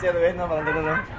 接着喂，那帮子人。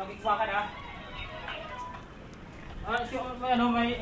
Walang ikwakan ha. Ah, si ano may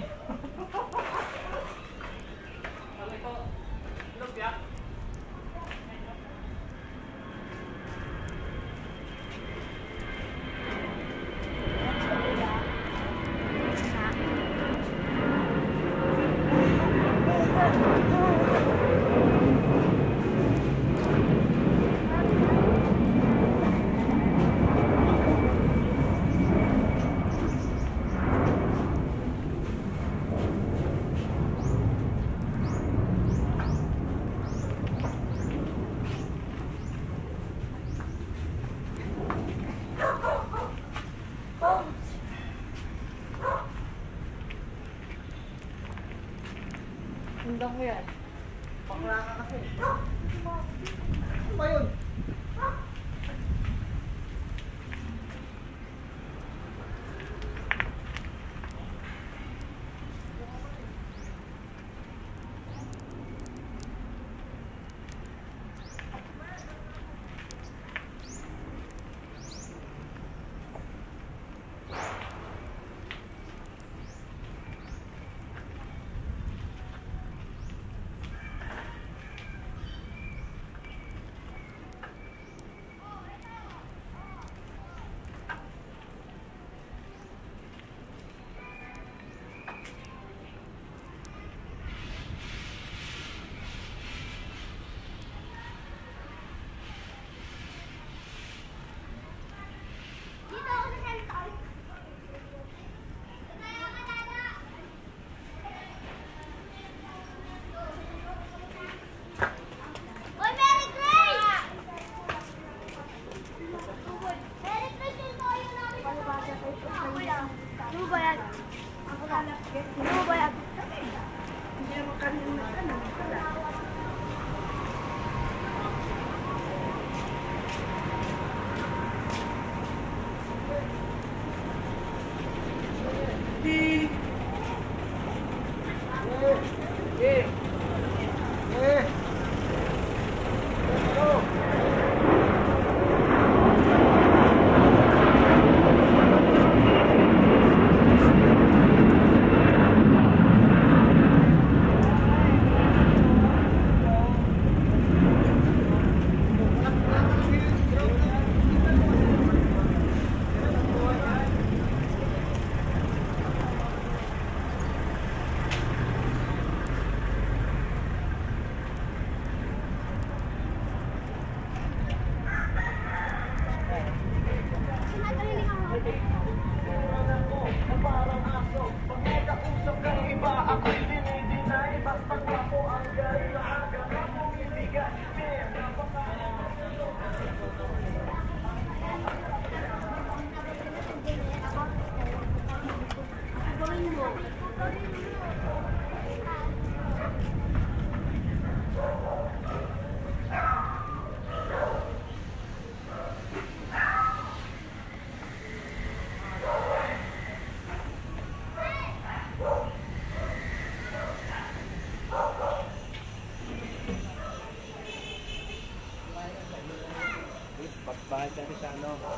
We're no.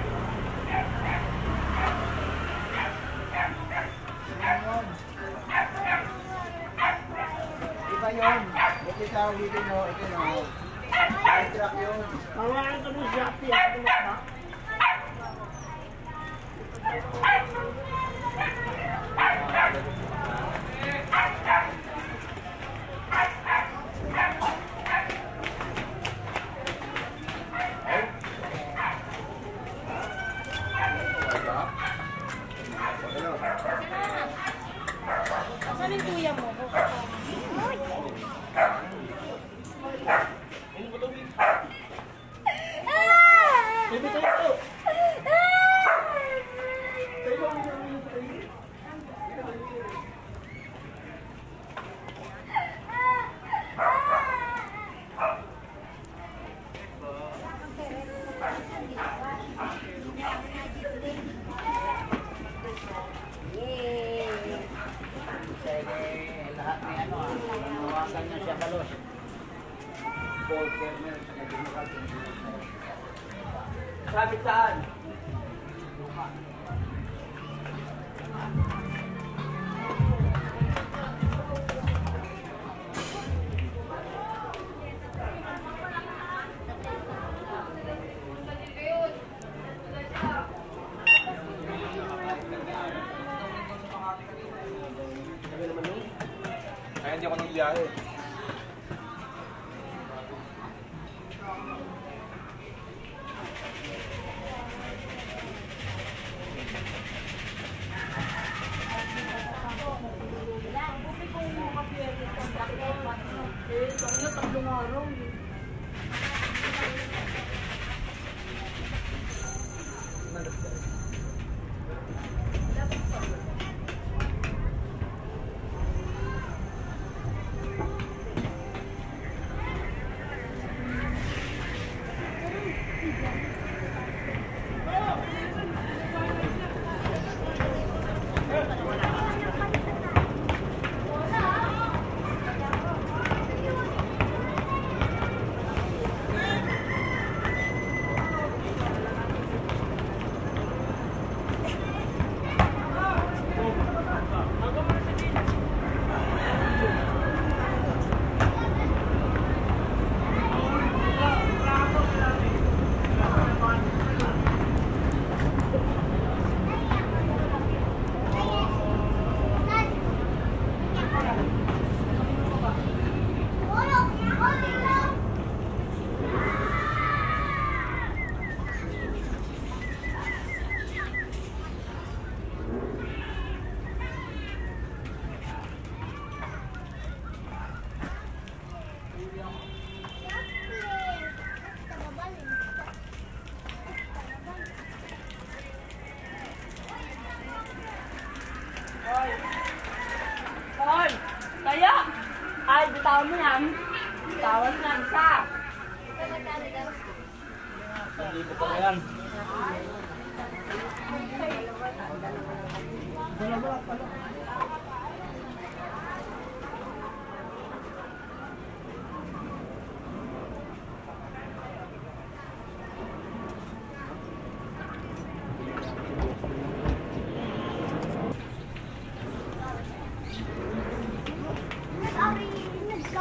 है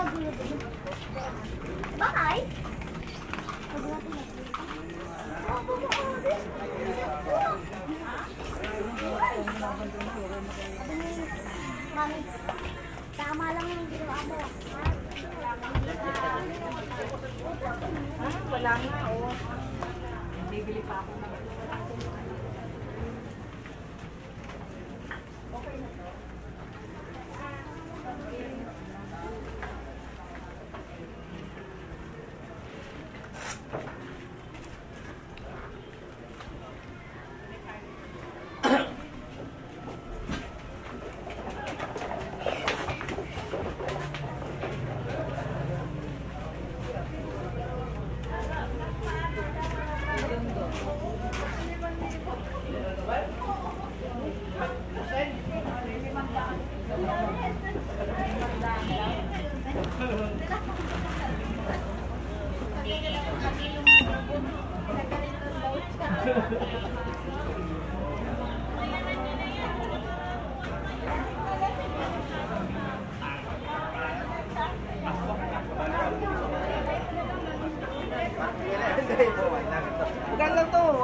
Bye. Mami, tama lang yung ginawa mo. Wala nga, oh. Bibili pa ako Lang to.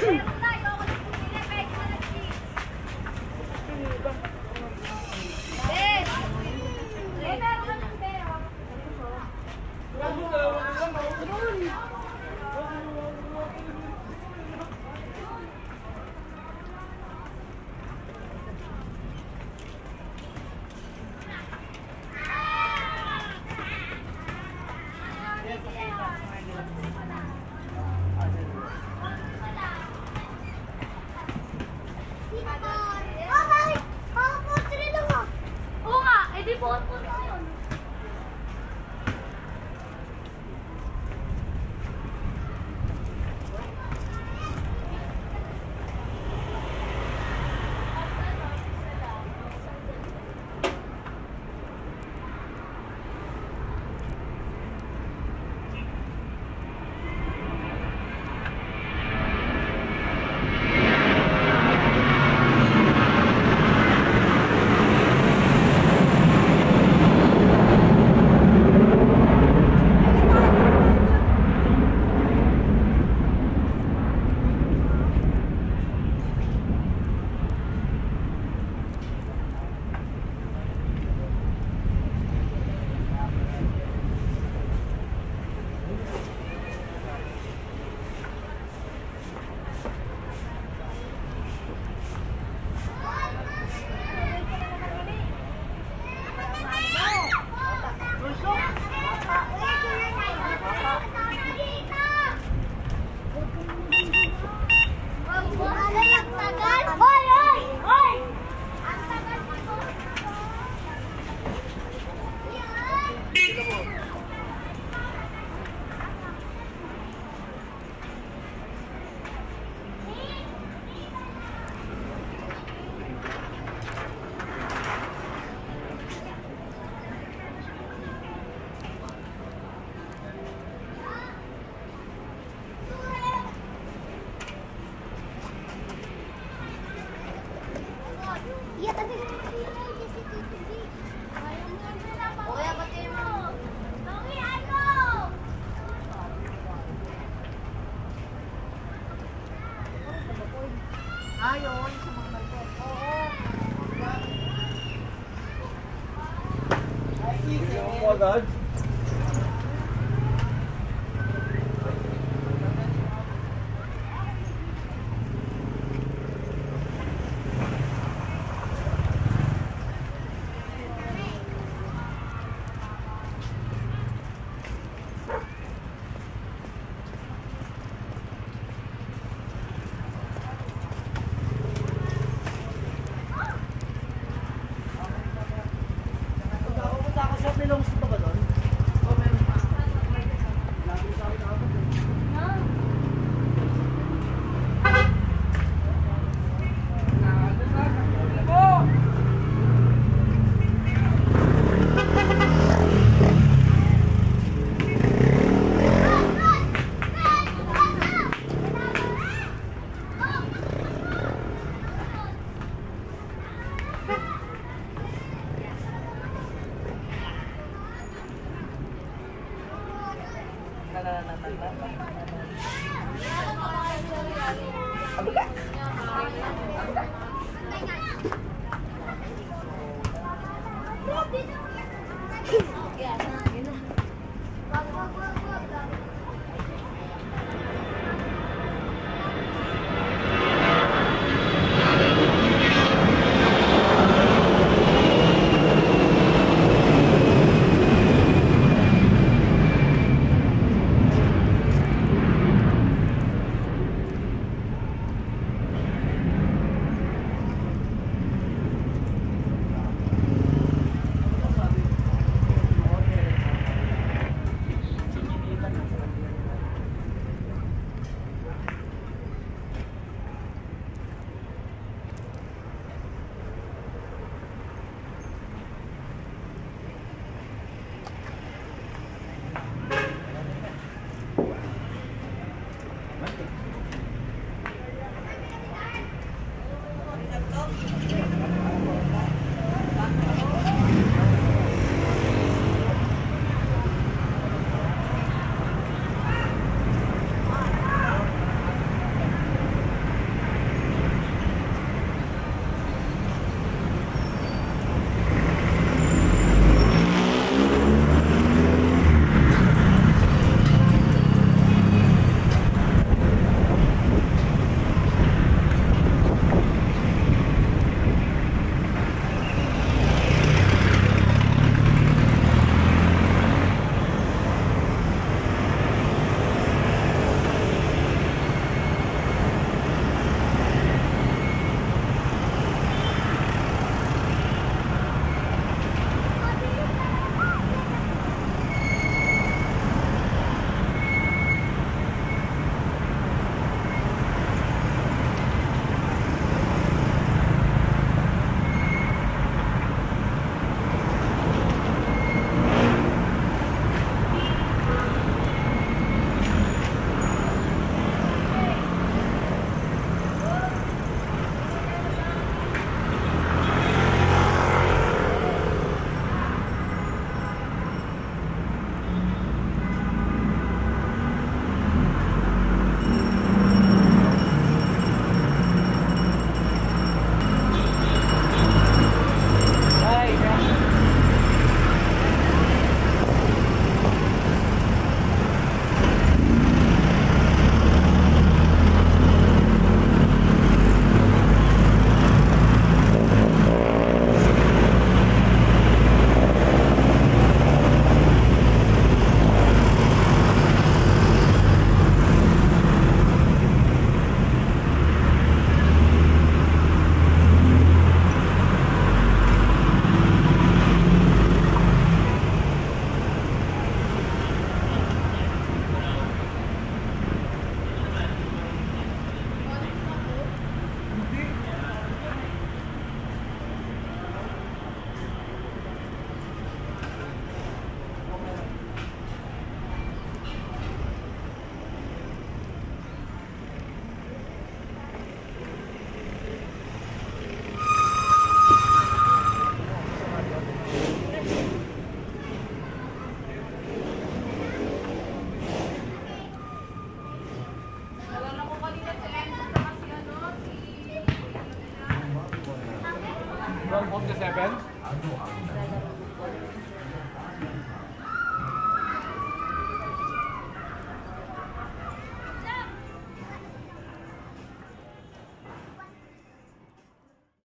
Yeah. Tingnan mo